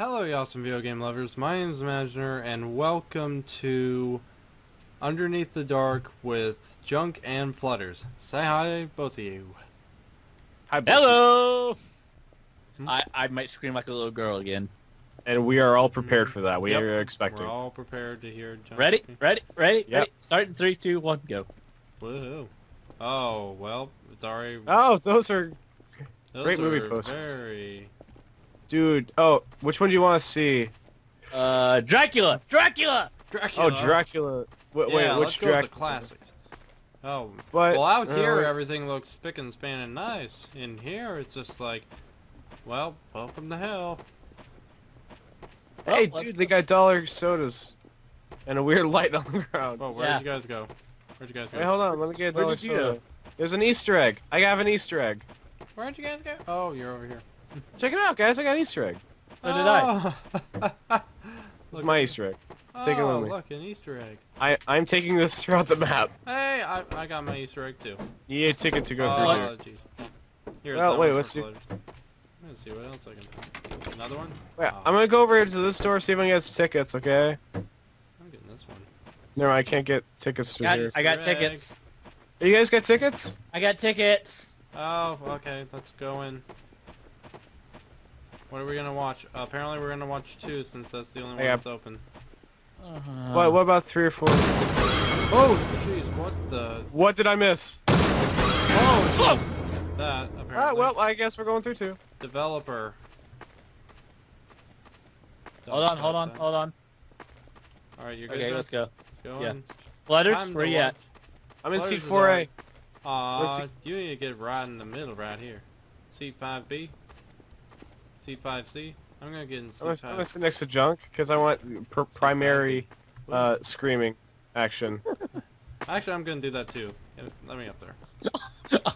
Hello, you awesome video game lovers. My name is Imaginer, and welcome to Underneath the Dark with Junk and Flutters. Say hi, both of you. Hi, Bucky. Hello! Hmm? I, I might scream like a little girl again. And we are all prepared for that. We Yep. are expecting. We're all prepared to hear Junk. Ready? Ready? Ready? Yep. Ready? Start in three, two, one, go. Woohoo. Oh, well, it's already... Oh, those are... those great movie posters. Very... Dude, oh, which one do you want to see? Uh, Dracula! Dracula! Dracula! Oh, Dracula. Wait, yeah, wait let's which go Dracula? with the classics. Oh, But, well, out here uh, everything looks spick and span and nice. In here, it's just like, well, welcome to hell. Hey, Well, dude, they got dollar sodas. And a weird light on the ground. Oh, where'd Yeah. you guys go? Where'd you guys go? Wait, hold on. Let me get a Where dollar did you soda. go? There's an Easter egg. I have an Easter egg. Where'd you guys go? Oh, you're over here. Check it out, guys. I got an Easter egg. So did I. I. It's my Easter egg. Take it oh, with oh, me. look, an Easter egg. I, I'm taking this throughout the map. Hey, I, I got my Easter egg too. You need a ticket to go oh, through here. Oh, jeez. Here's Well, wait, let's see. floaters. I'm gonna see what else I can do. Another one? Wait, Oh, I'm gonna go over here to this store, see if I can get some tickets, okay? I'm getting this one. No, I can't get tickets through Got, here. I got Easter egg. tickets. You guys got tickets? I got tickets. Oh, okay, let's go in. What are we gonna watch? Uh, apparently we're gonna watch two since that's the only one Yeah. that's open. Uh, What, what about three or four? Oh, jeez, what the? What did I miss? Oh, jeez. That, apparently. Ah, well, I guess we're going through two. Developer. Hold on, hold on, hold on. Alright, you're good. Okay, Jeff? let's go. Let's go yeah. in. Flutters, Time where you at? I'm in Flutters is C4A. alright. Aw, Where's you need to get right in the middle right here. C5B? C5C? I'm gonna get in I'm gonna, I'm gonna sit next to Junk, because I want pr primary uh, screaming action. Actually, I'm gonna do that too. Let me up there.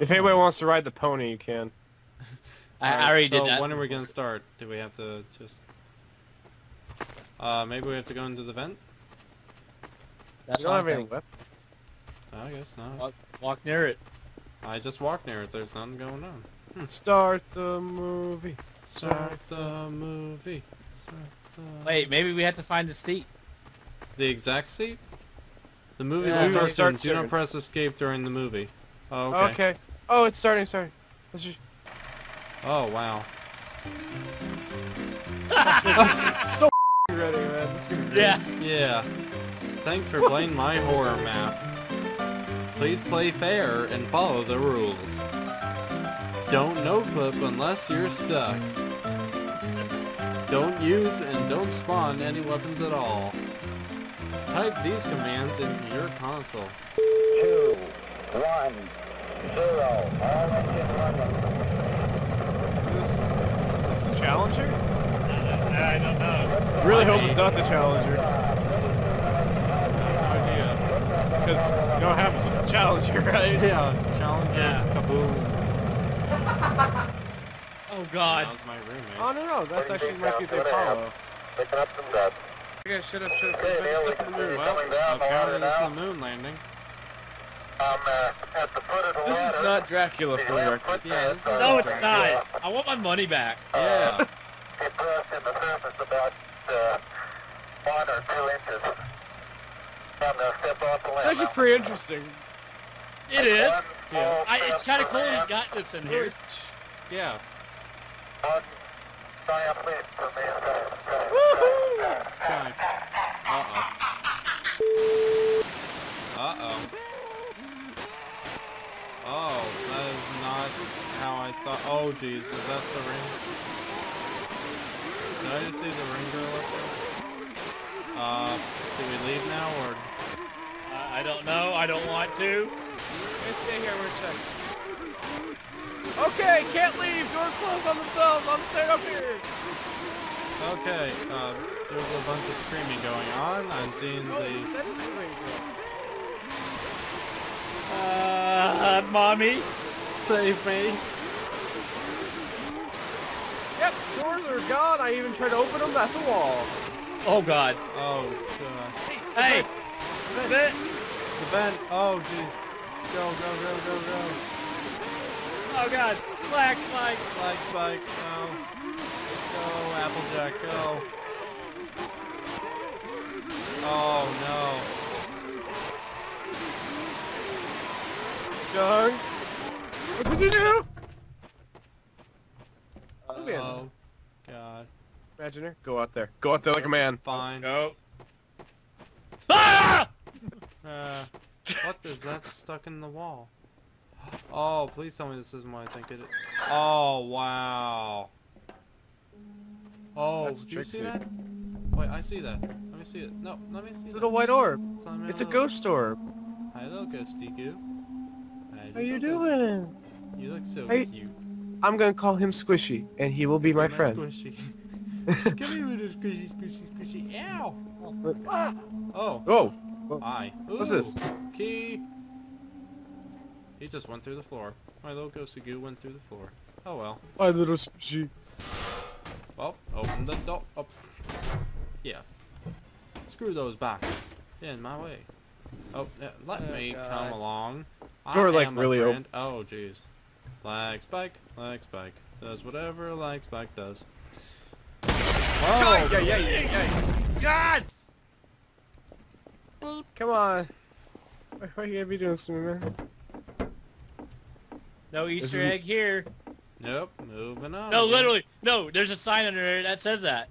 If anybody wants to ride the pony, you can. I, Alright, I already so did that. when are we gonna start? Do we have to just... Uh, maybe we have to go into the vent? That's you don't have I'm any weapons. I guess not. Walk, walk near it. I just walked near it. There's nothing going on. Start the movie. Start the movie. Start the... Wait, maybe we have to find a seat. The exact seat? The movie Yeah, will start will start soon. Do not press escape during the movie. Oh, okay. Okay. Oh, it's starting. Sorry. Just... Oh, wow. so ready, man. This gonna be. Yeah. Yeah. Thanks for playing my horror map. Please play fair and follow the rules. Don't no-clip unless you're stuck. Don't use and don't spawn any weapons at all. Type these commands into your console. two, one, zero. All engine running. Is this, is this the Challenger? Uh, I don't know. Really hope it's not the Challenger. No idea. Because you know what happens with the Challenger, right? Yeah, Challenger, Yeah. kaboom. Oh That God. was my roommate. Oh no no, that's Bring actually these might down be to the the half. Apollo. Picking up some dust. You guys should have should Okay, have Neil, stuff we on the moon. you Well, coming down the apparently ladder this is the moon landing. I'm uh, at the foot of the This ladder. is not Dracula for the record. Yeah, this is No, uh, it's not. I want my money back. Yeah. It Depressed in the surface about uh, one or two inches. I'm gonna step off the It's actually pretty interesting. It is. Yeah. I, it's kind of cool you got this in here. Yeah. One giant leap for me. Okay. Uh-oh. Uh-oh. Oh, that is not how I thought. Oh, jeez. Is that the ring? Did I just see the ring girl up there? Uh, do we leave now, or... I, I don't know. I don't want to. Hey, stay here, we're check. Okay, can't leave. Doors closed on themselves. I'm staying up here. Okay, uh, there's a bunch of screaming going on. I'm seeing Oh, the... that is great. Uh, mommy. Save me. Yep, doors are gone. I even tried to open them. That's a wall. Oh God. Oh, God. Hey. The vent. Vent. The vent. Oh, jeez. Go, go, go, go, go. Oh God. Black spike, Flag spike. No. Go. Jack, go. Oh Young. What did you do? no. Come in. Oh, God. Imaginer, go out there. Go out there like a man. Fine. Go. Ah! Uh, what is that stuck in the wall? Oh, please tell me this isn't what I think it is. Oh, wow. Oh, That's do you see that? Wait, I see that. Let me see it. No, let me see It's a that. little white orb. It's, It's a ghost orb. Hello, Ghosty Goo. How are you doing? You look so Hey, cute. I'm gonna call him Squishy, and he will be my Come friend. Squishy. Come here, little squishy, squishy, squishy. Ow! What? Ah! Oh, Oh, hi. What's Ooh, this? Key. He just went through the floor. My little ghosty goo went through the floor. Oh well. my little Squishy. Well, open the door. Oh. Yeah. Screw those back. In my way. Oh, yeah, let Oh, me God. come along. Door, I like, really friend. opens. Oh, jeez. Lag spike, lag spike. Does whatever a lag spike does. Oh, yeah, yeah, yeah, yeah. God! Come on. Why, why you gotta be doing this to me, man? No Easter egg here. Nope, moving on. No, again. literally. No, there's a sign under there that says that.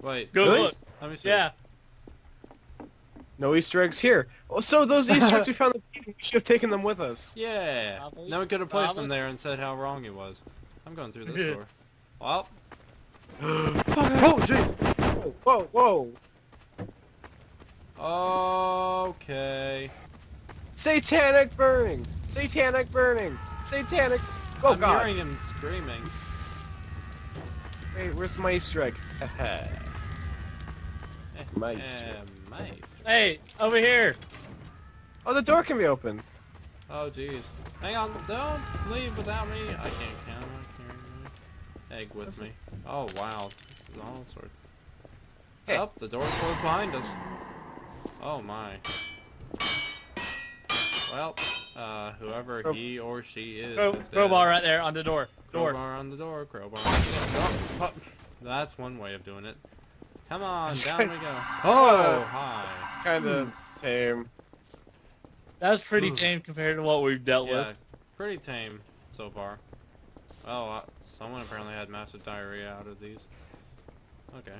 Wait. Go Really? look. Let me see. Yeah. No Easter eggs here. Oh, so those Easter eggs we found, in the beginning, we should have taken them with us. Yeah. Probably. Then we could have placed Probably. him there and said how wrong it was. I'm going through this door. Well. oh, jeez. Whoa, whoa, whoa. Okay. Satanic burning. Satanic burning. Satanic. Oh, I'm God. hearing him screaming. Hey, where's my Easter egg? My Easter Eh, egg. Hey, over here. Oh, the door can be opened. Oh, jeez. Hang on. Don't leave without me. I can't count. I can't. Egg with me. Oh, wow. This is all sorts. Hey. Oh, the door's closed behind us. Oh, my. Well, uh, whoever Crow- he or she is. Crow, is dead. crowbar right there on the door. Door. Crowbar on the door, crowbar on the door. Oh, oh, that's one way of doing it. Come on, down we go. Oh, hi. It's kind of Hmm. tame. That's pretty Ooh. tame compared to what we've dealt Yeah, with. pretty tame so far. Oh, uh, someone apparently had massive diarrhea out of these. Okay.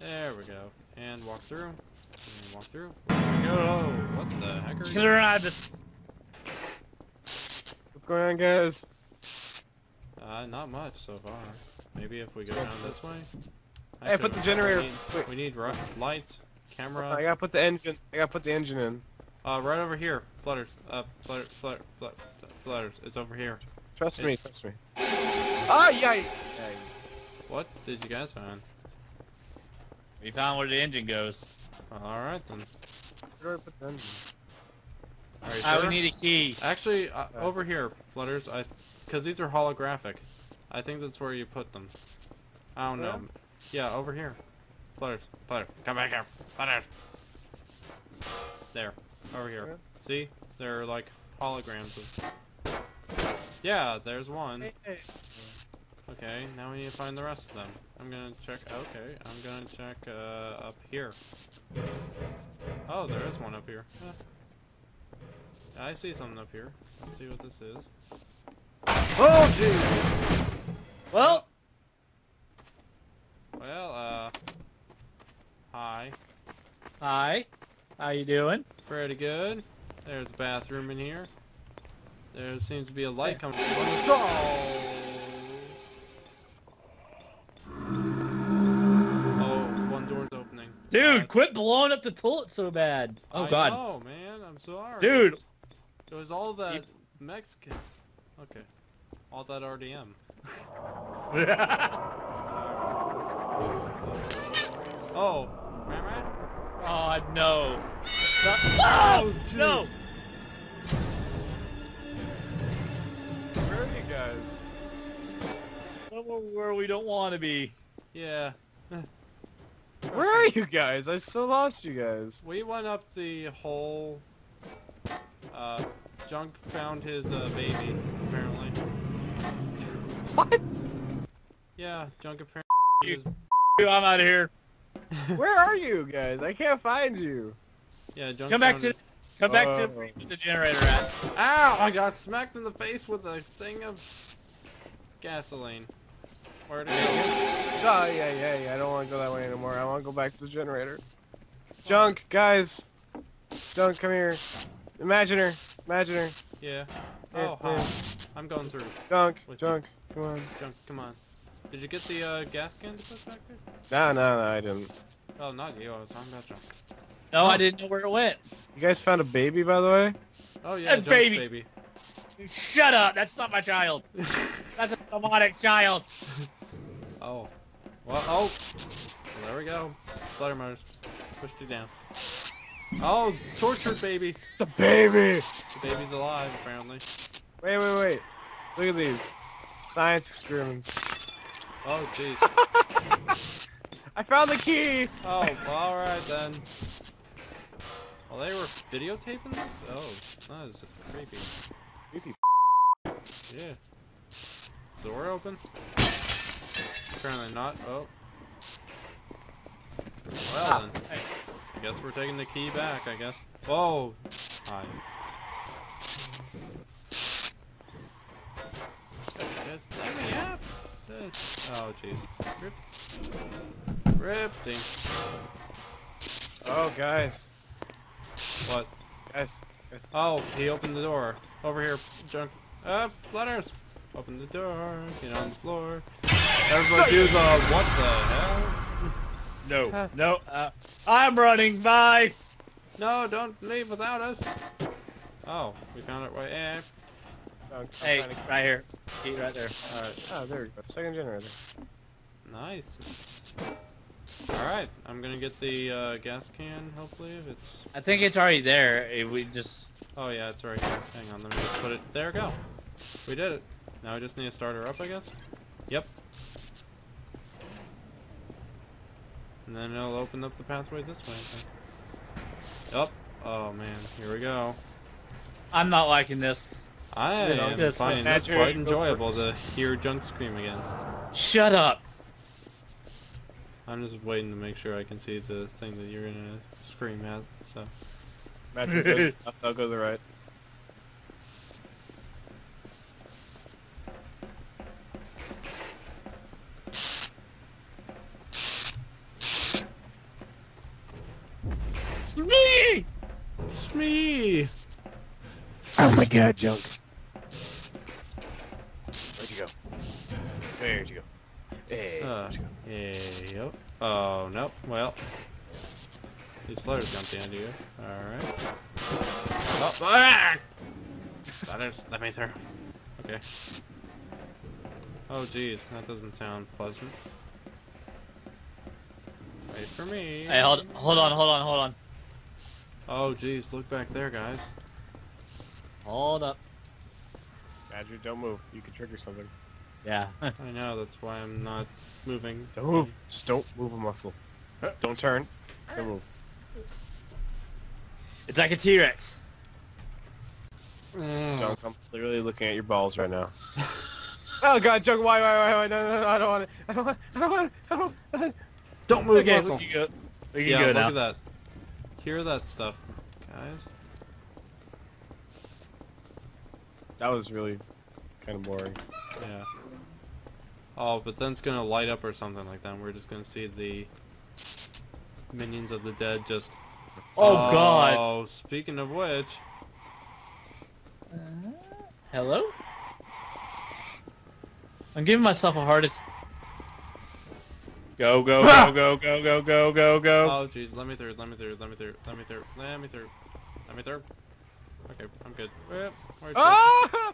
There we go. And walk through. And walk through. There go. What the heck are you? Killer rabbit. What's going on, guys? Uh, not much so far. Maybe if we go down this way. Hey, put the generator- We need, we need ru- lights, camera. I gotta put the engine. I gotta put the engine in. Uh, right over here. Flutters. Uh, flutter, flutter, flutter, flutters. It's over here. Trust Hey. me. Trust me. Ah, yeah. yeah. What did you guys find? We found where the engine goes. All right then. Where do I put the engine? Are you I sure? would need a key. Actually, uh, over here, flutters. I, because these are holographic. I think that's where you put them. I don't know. Yeah, over here. Flutters, flutter. Come back here. Flutters. There. Over here. Where? See? They're like holograms of. Yeah, there's one. Hey, hey. Okay, now we need to find the rest of them. I'm gonna check. Okay, I'm gonna check uh, up here. Oh, there is one up here. Yeah. I see something up here. Let's see what this is. Oh, jeez. Well, Well, uh, hi. hi. How you doing? Pretty good. There's a bathroom in here. There seems to be a light coming from the stall. Dude, quit blowing up the toilet so bad. Oh I god. Oh man. I'm sorry. Dude. It was all that Mexican. Okay. All that RDM. Oh. Rat? oh no. Oh, No! Where are you guys? Somewhere where we don't want to be. Yeah. Where are you guys? I still lost you guys. We went up the whole. Uh, Junk found his uh, baby, apparently. What? Yeah, junk apparently. You- is- I'm out of here. Where are you guys? I can't find you. Yeah, junk. Come back to is- come back to Oh. where the generator at. Ow! I got smacked in the face with a thing of gasoline. Where'd it go? Oh yeah, yeah, yeah. I don't want to go that way anymore. I want to go back to the generator. Junk, guys. Junk, come here. Imaginer, Imaginer. Yeah. Here, Oh, hi. here. I'm going through. Junk, With you. junk. Come on. Junk, come on. Did you get the uh, gas can to put back there? No, no, no, I didn't. Oh, not you. I was talking about junk. No, I didn't know where it went. You guys found a baby, by the way? Oh yeah, That's baby. baby. Shut up! That's not my child. That's a demonic child. oh. Well, oh. Well, there we go. Flutter motors. Pushed you down. Oh, tortured baby. The baby! The baby's alive, apparently. Wait, wait, wait. Look at these. Science experiments. Oh, jeez. I found the key! Oh, well, alright then. Well, they were videotaping this? Oh, that is just creepy. Creepy. Yeah. Door open? Apparently not. Oh. Well then. I guess we're taking the key back, I guess. Whoa! Hi. Just let me up! Just- Oh, jeez. Rip. Ripting. Oh, guys. What? Guys. Guys. Oh, he opened the door. Over here, junk. Uh, letters. Open the door. Get on the floor. Everybody do the what the hell? No, no. Uh, I'm running. Bye. No, don't leave without us. Oh, we found it right. Junk, I'm Hey, right here. Key right there. All right. Oh, there we go. Second generator. Nice. All right. I'm gonna get the uh, gas can. Hopefully, if it's. I think it's already there. If we just. Oh yeah, it's right here. Hang on. Let me just put it. There we go. We did it. Now we just need to start her up, I guess. Yep. And then it'll open up the pathway this way. I. Yup. Oh man, here we go. I'm not liking this. I This am is finding this Patrick, quite enjoyable to hear Junk scream again. Shut up. I'm just waiting to make sure I can see the thing that you're gonna scream at. So. Magic goes I'll go to the right. It's me. It's me. Oh my god, Junk. Where'd you go? Where'd you go? Hey, Uh, where'd you go? yeah, yep. Oh, nope. Well. These floaters jumped into you. Alright. Oh, ah! That is, that made her. Okay. Oh, jeez. That doesn't sound pleasant. Wait for me. Hey, hold, hold on, hold on, hold on. Oh, jeez. Look back there, guys. Hold up. Magic, don't move. You can trigger something. Yeah. I know, that's why I'm not moving. Don't move. Just don't move a muscle. Don't turn. Don't move. it's like a T-Rex. Mm. Junk, I'm literally looking at your balls right now. oh god, Junk, why, why, why, why, no, no, no, I don't want it. I don't want it. I don't want it. I don't want it. Don't move, Okay, muscle. we can go. We can Yeah, go look now. at that. Hear that stuff, guys. That was really kind of boring. Yeah. Oh, but then it's gonna light up or something like that. and We're just gonna see the minions of the dead just. Oh, oh God. Oh, speaking of which, Hello? I'm giving myself a heart attack. Go, go, go, go, go, go, go, go, go. oh jeez, let me through, let me through, let me through, let me through, let me through, let me through. Okay, I'm good. Yep, Ah!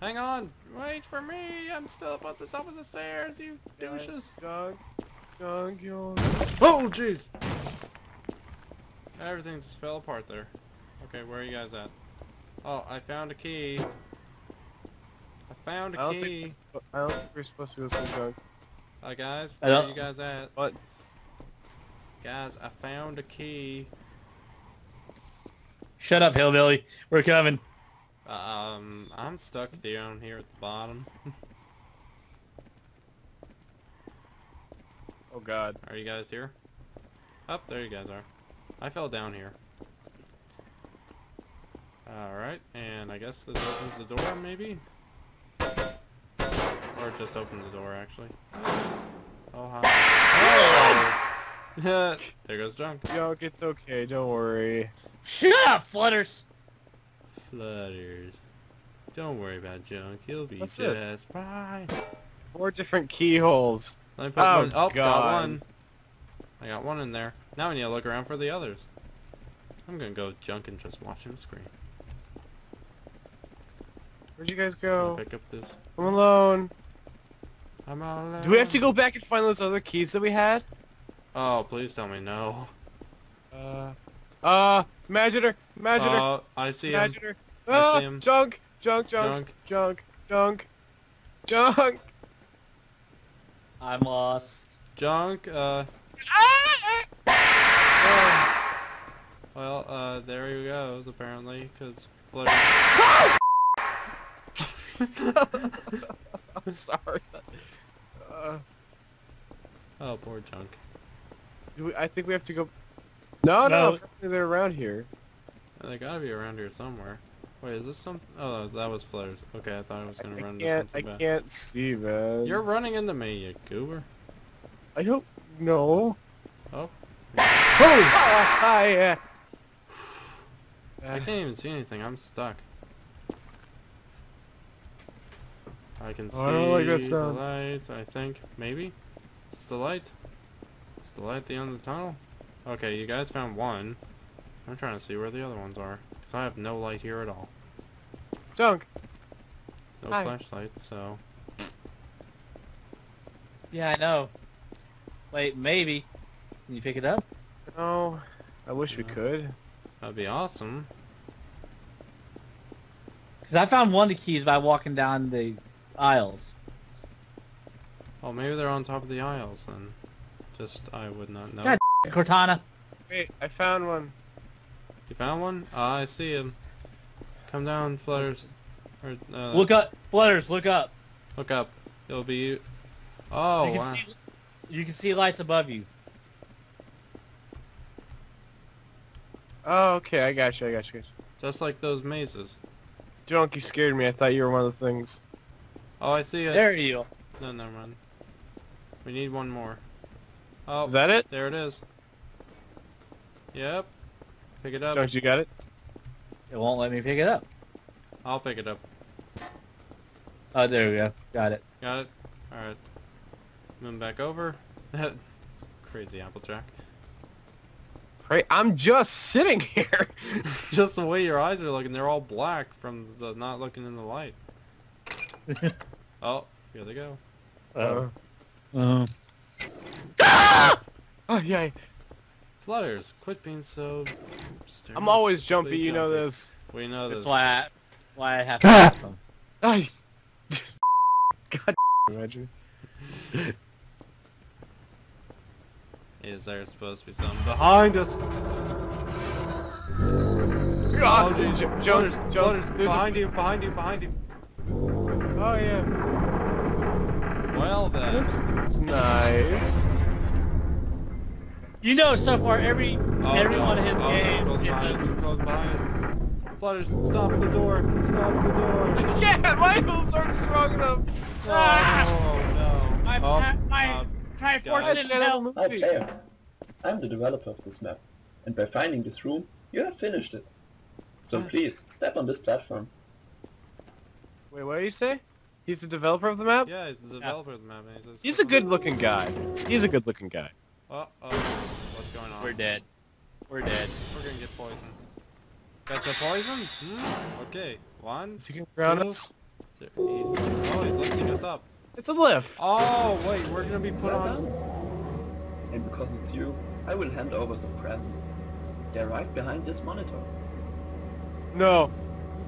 Hang on, wait for me. I'm still up at the top of the stairs, you douches. Junk, Junk, Junk. Oh jeez. Everything just fell apart there. Okay, where are you guys at? Oh, I found a key. I found I a don't key. think I don't think we're supposed to go see Junk. Hi guys, where are you guys at? What? Guys, I found a key. Shut up, hillbilly. We're coming. Um, I'm stuck down here at the bottom. oh god. Are you guys here? Up oh, there you guys are. I fell down here. Alright, and I guess this opens the door, maybe? Or just open the door, actually. Oh, hi. Oh! there goes Junk. Junk, it's okay, don't worry. Shut up, Flutters! Flutters. Don't worry about Junk. He'll be That's it. just fine. Four different keyholes. Let me put Oh, one. Oh, oh got one. I got one in there. Now we need to look around for the others. I'm gonna go junk and just watch him scream. Where'd you guys go? Pick up this. I'm alone. I'm all alone. Do we have to go back and find those other keys that we had? Oh, please tell me no. Uh, uh, Imaginer, Imaginer, Oh, I see him. Imaginer. I Ah, see him. Junk, junk, junk, Junk. junk, junk, junk. I'm lost. Junk. Uh. Ah! Well, uh, there he goes apparently, cause blood. I'm sorry. Uh, oh, poor Junk. do we, I think we have to go. No, no, No. they're around here. They gotta be around here somewhere. Wait, is this some? Oh, that was flares. Okay, I thought I was gonna I run into can't. I something bad. can't see, man. You're running into me, you goober. I don't know. Oh. oh! yeah. I can't even see anything. I'm stuck. I can see Oh, I don't like that the sound. light. I think maybe. Is this the light? Is the light at the end of the tunnel? Okay, you guys found one. I'm trying to see where the other ones are, cause I have no light here at all. Junk. No Hi. flashlight, so Yeah, I know. Wait, maybe. Can you pick it up? No. I wish we could. that'd be awesome. Because I found one of the keys by walking down the aisles. Oh, maybe they're on top of the aisles then. Just I would not know. God Cortana. Wait, I found one. You found one? Ah, I see him. Come down, Flutters. Or, uh, Look up. Flutters, look up. Look up. It'll be you. Oh, you, can wow. see, you can see lights above you. Oh, okay. I got you. I got you. I got you. Just like those mazes. Junk, you scared me. I thought you were one of the things. Oh, I see it. There you go. No, never mind. We need one more. Oh, Is that it? there it is. Yep. Pick it up. Junk, you got it? It won't let me pick it up. I'll pick it up. Oh, there we go. Got it. Got it? Alright. Moving back over. Crazy Applejack. Right. I'm just sitting here. Just the way your eyes are looking, they're all black from the not looking in the light. Oh, here they go. Uh, Uh, oh, yeah. Flutters, quit being so... I'm always jumpy. Please You know this. We know that's this. why I, why I have to have them. Ay. God. Imagine. Is there supposed to be something behind us? Ah, Oh, geez. J- Flutters, Junk, Flutters, There's behind you, behind you, behind you. A... Oh yeah. Well then. This is nice. You know, so far every Oh, every no. one of his oh, games, Close it does- close behind us. Flutters, stop the door. Stop the door. Yeah, my heels aren't strong enough. Ah! Oh no. My oh, my, my uh, try guys. force it Get out help. of the Hi player, I'm the developer of this map, and by finding this room, you have finished it. So please, step on this platform. Wait, what did you say? He's the developer of the map? yeah, he's the developer of the map. and he He's a good-looking guy. He's a good-looking guy. Oh, oh, what's going on? We're dead. We're dead. We're gonna get poisoned. That's a poison? Hmm? Okay. One. Is he gonna drown us? He's, oh, he's lifting us up. It's a lift. Oh, wait, we're gonna be put Well on. done. And because it's you, I will hand over the present. They're right behind this monitor. No.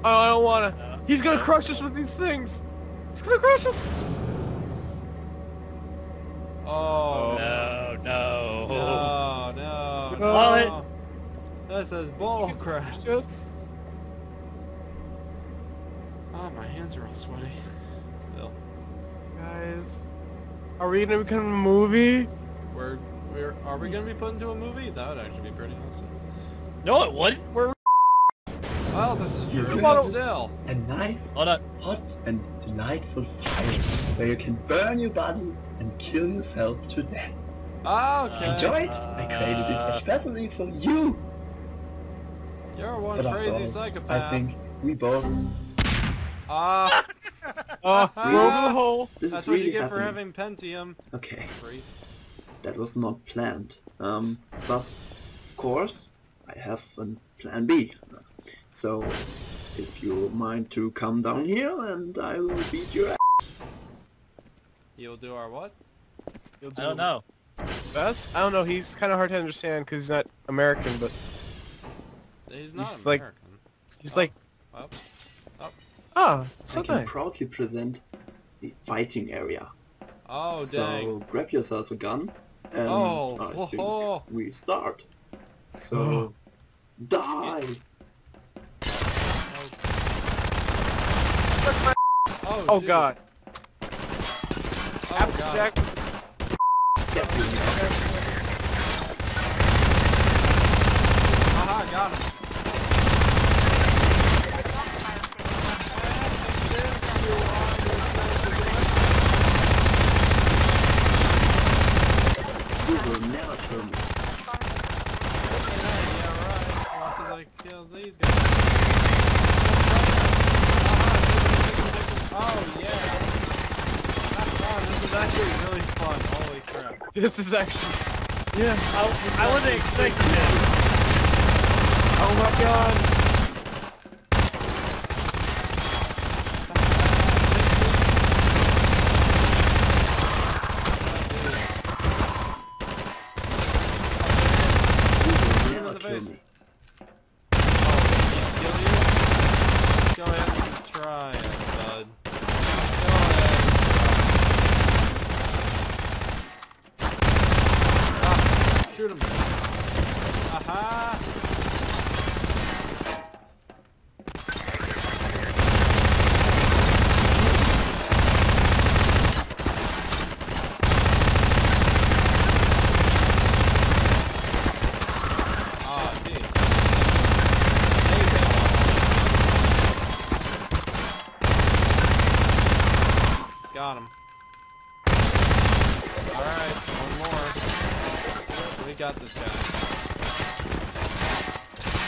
I don't wanna. Uh, He's gonna crush us with these things. He's gonna crush us. Oh. No, no. No, no, No. no. This is bull crap. Crush. Oh, my hands are all sweaty. Still. Guys, are we gonna become a movie? We're we're are we gonna be put into a movie? That would actually be pretty awesome. No, it wouldn't. We're Well, this is You true, can- but still. A nice, hold on. hot and delightful fire where you can burn your body and kill yourself to death. Okay. Enjoy it! I created it Uh, especially for you! You're one But after crazy all, psychopath. I think we both... Ah, go over the hole. This that's is what really you get for having Pentium. Okay, Free. that was not planned. Um, but, of course, I have a plan B. So, if you mind to come down here and I will beat your ass. You'll do our what? You'll I don't know. Us? I don't know. He's kind of hard to understand because he's not American, but He's not He's like- he's Oh. like, Well, oh, ah, so I can nice. proudly present the fighting area. oh dang! so grab yourself a gun and Oh, I whoa, think whoa. we start. So oh. die! Oh, Oh dude. god. Oh god. Jack, Get me. Aha, got him. You will never kill me. Yeah, right. After I kill these guys. Oh, yeah. Oh, this is actually really fun. Holy crap. this is actually. Yeah. I, I wasn't expecting this. Oh my god. You will in never the kill face. me. Kill you? Go ahead and try it, bud. Go ahead. Ah, shoot him. Aha! Ah, D. Got him. Alright, one more. We got this guy.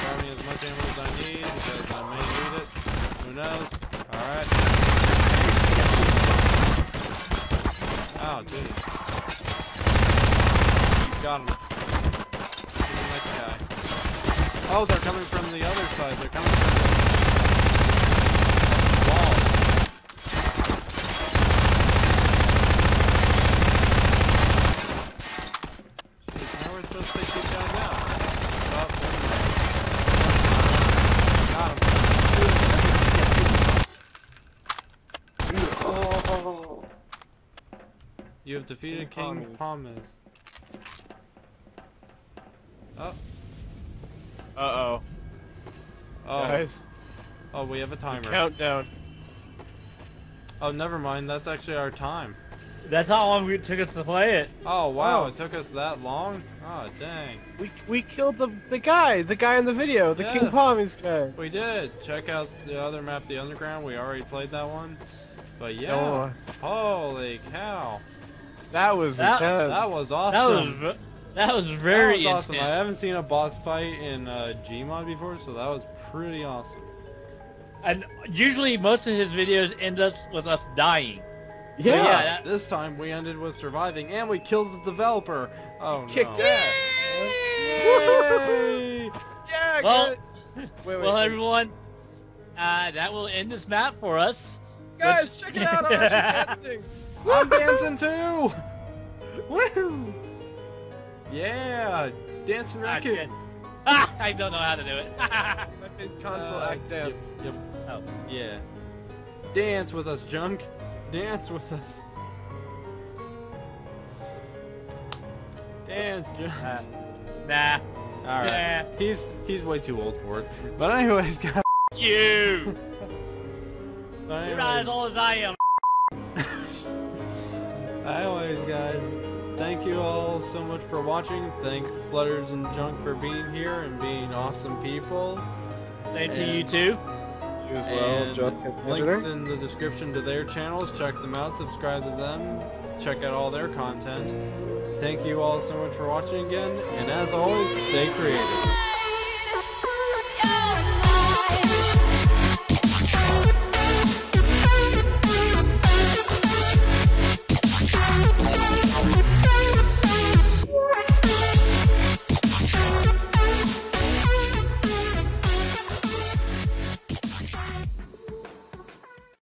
Grab me as much ammo as I need because I may need it. Who knows? Alright. Oh, geez. Got him. Give me that guy. Oh, they're coming from the other side. They're coming from the wall. Jeez, how are we supposed to take these guys out? Oh, there we go. Got him. Oh, You have defeated King King Palmes. Oh, Uh oh. oh, Guys, oh, we have a timer. countdown. Oh, never mind. That's actually our time. That's how long it took us to play it. Oh wow, Oh. it took us that long. Oh dang. We we killed the the guy, the guy in the video, the King Yes. Palmies guy. We did. Check out the other map, the Underground. We already played that one. But yeah. Oh, Holy cow. That was That- intense. That was awesome. That awesome. was that was very that was awesome. I haven't seen a boss fight in uh, Gmod before, so that was pretty awesome. And usually most of his videos end us with us dying. So yeah. yeah, that- This time we ended with surviving, and we killed the developer. Oh Kicked no. ass. Yay! Yeah. Well, good. Wait, wait, well, wait. everyone, uh, that will end this map for us. guys, Let's- check it out! I'm actually dancing. I'm dancing too! Woo! Yeah! Dancing Ah, racket! Ah, I don't know how to do it. My mid console Uh, act dance. Yep, yep. Oh. Yeah. Dance with us, Junk. Dance with us. Dance, Junk. Uh, nah. Alright. Nah. He's he's way too old for it. But anyways, guys. You. but You're not as old as I am. Guys. Thank thank you all so much for watching. Thank Flutters and Junk for being here and being awesome people. Thank to you too. You as well, And Junk and links in the description to their channels. Check them out. Subscribe to them. Check out all their content. Thank you all so much for watching again. And as always, stay creative.